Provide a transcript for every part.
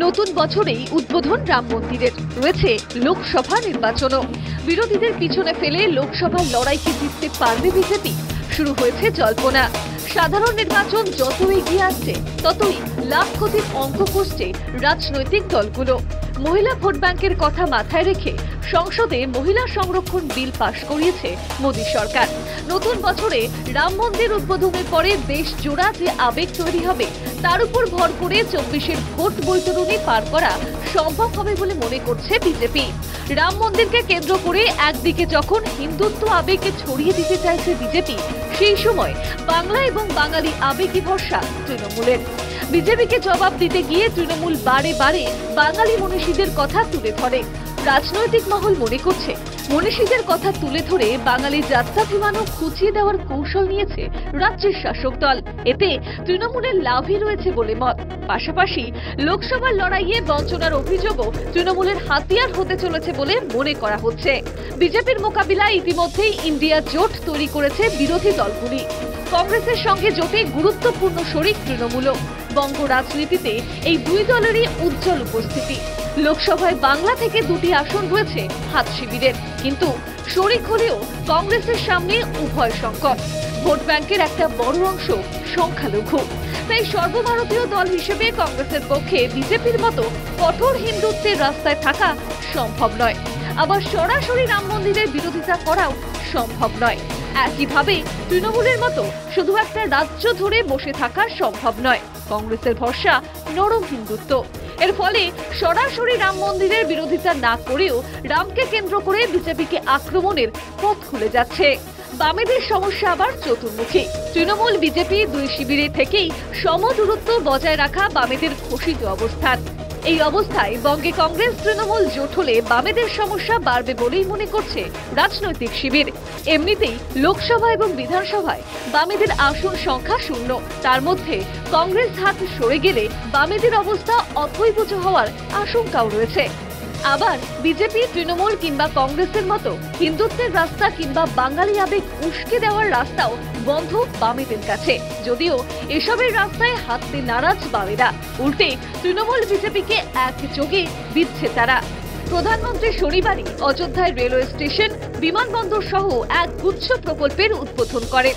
নতুন বছরেই উদ্বোধন রাম মন্দিরের। রয়েছে লোকসভা নির্বাচনও। বিরোধীদের পিছনে ফেলে লোকসভার লড়াইকে জিততে পারবে বিজেপি? শুরু হয়েছে জল্পনা। সাধারণ নির্বাচন যত এগিয়ে আসছে, ততই লাভ ক্ষতির অঙ্ক কষছে রাজনৈতিক দলগুলো। মহিলা ভোট ব্যাংকের কথা মাথায় রেখে সংসদে মহিলা সংরক্ষণ বিল পাশ করিয়েছে মোদী সরকার। নতুন বছরে রাম মন্দির উদ্বোধনের পরে দেশ জোড়া যে আবেগ তৈরি হবে, তার উপর ভর করে চব্বিশের ভোট বৈতরণী পার করা সম্ভব হবে বলে মনে করছে বিজেপি। রাম মন্দিরকে কেন্দ্র করে একদিকে যখন হিন্দুত্ব আবেগকে ছড়িয়ে দিতে চাইছে বিজেপি, সেই সময় বাংলা এবং বাঙালি আবেগী ভরসা তৃণমূলের। বিজেপিকে জবাব দিতে গিয়ে তৃণমূল বারে বারে বাঙালি মনীষীদের কথা তুলে ধরে। রাজনৈতিক মহল মনে করছে, মনীষীদের কথা তুলে ধরে বাঙালি যাত্রাভিমানও খুঁচিয়ে দেওয়ার কৌশল নিয়েছে রাজ্যের শাসক দল। এতে তৃণমূলের লাভই রয়েছে বলে মত। পাশাপাশি লোকসভার লড়াইয়ে বঞ্চনার অভিযোগও তৃণমূলের হাতিয়ার হতে চলেছে বলে মনে করা হচ্ছে। বিজেপির মোকাবিলায় ইতিমধ্যেই ইন্ডিয়া জোট তৈরি করেছে বিরোধী দলগুলি। কংগ্রেসের সঙ্গে জোটে গুরুত্বপূর্ণ শরিক তৃণমূলও। বঙ্গ রাজনীতিতে এই দুই দলেরই উজ্জ্বল উপস্থিতি। লোকসভায় বাংলা থেকে দুটি আসন রয়েছে হাত শিবিরের। কিন্তু শরিক হলেও কংগ্রেসের সামনে উভয় সংকট। ভোট ব্যাংকের একটা বড় অংশ সংখ্যালঘু। তাই সর্বভারতীয় দল হিসেবে কংগ্রেসের পক্ষে বিজেপির মতো কঠোর হিন্দুত্বের রাস্তায় থাকা সম্ভব নয়। আবার সরাসরি রাম মন্দিরের বিরোধিতা করাও সম্ভব নয়। একইভাবে তৃণমূলের মতো শুধু একটা রাজ্য ধরে বসে থাকা সম্ভব নয়। কংগ্রেসের ভরসা নরম হিন্দুত্ব। এর ফলে সরাসরি রাম মন্দিরের বিরোধিতা না করেও রামকে কেন্দ্র করে বিজেপিকে আক্রমণের পথ খুলে যাচ্ছে। বামেদের সমস্যা আবার চতুর্মুখী। তৃণমূল বিজেপি দুই শিবিরে থেকেই সমদূরত্ব বজায় রাখা বামেদের ঘোষিত অবস্থান। এই অবস্থায় বঙ্গে কংগ্রেস তৃণমূল জোট হলে বামেদের সমস্যা বাড়বে বলেই মনে করছে রাজনৈতিক শিবির। এমনিতেই লোকসভা এবং বিধানসভায় বামেদের আসন সংখ্যা শূন্য। তার মধ্যে কংগ্রেস হাত সরে গেলে বামেদের অবস্থা অথৈবুজ হওয়ার আশঙ্কাও রয়েছে। আবার বিজেপি, তৃণমূল কিংবা কংগ্রেসের মতো হিন্দুত্বের রাস্তা কিংবা বাঙালি আবেগ উস্কে দেওয়ার রাস্তাও বন্ধ বামেদের কাছে। যদিও এসবের রাস্তায় হাঁটতে নারাজ বামেরা। উল্টে তৃণমূল বিজেপিকে এক একযোগে দিচ্ছে তারা। প্রধানমন্ত্রী শনিবারই অযোধ্যায় রেলওয়ে স্টেশন, বিমানবন্দর সহ এক গুচ্ছ প্রকল্পের উদ্বোধন করে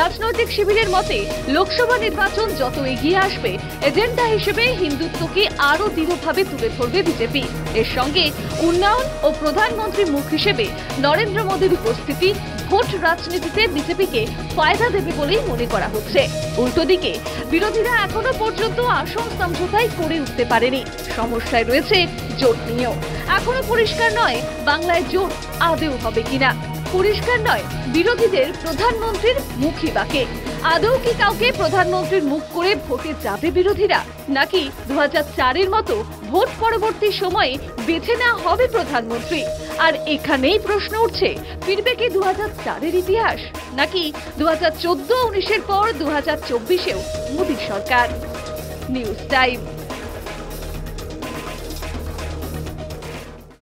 রাজনৈতিক শিবিরের মতে, লোকসভা নির্বাচন যত এগিয়ে আসবে, এজেন্ডা হিসেবে হিন্দুত্বকে আরও দৃঢ়ভাবে তুলে ধরবে বিজেপি। এর সঙ্গে উন্নয়ন ও প্রধানমন্ত্রী মুখ হিসেবে নরেন্দ্র মোদীর উপস্থিতি ভোট রাজনীতিতে বিজেপিকে ফায়দা দেবে বলেই মনে করা হচ্ছে। উল্টো দিকে, বিরোধীরা এখনও পর্যন্ত আসন সমঝোতাই করে উঠতে পারেনি। সমস্যায় রয়েছে জোট নিয়েও। এখনও পরিষ্কার নয় বাংলায় জোট আদেও হবে কিনা। পরিষ্কার নয়, বিরোধীদের প্রধানমন্ত্রীর মুখী বাকে। আদৌ কি কাউকে প্রধানমন্ত্রীর মুখ করে ভোটে যাবে বিরোধীরা? নাকি দু চারের মতো ভোট পরবর্তী সময়ে বেছে নেওয়া হবে প্রধানমন্ত্রী? আর এখানেই প্রশ্ন উঠছে, ফিরবে কি দু চারের ইতিহাস? নাকি দু হাজার চোদ্দ উনিশের পর দু হাজার চব্বিশেও মোদী সরকার? News time.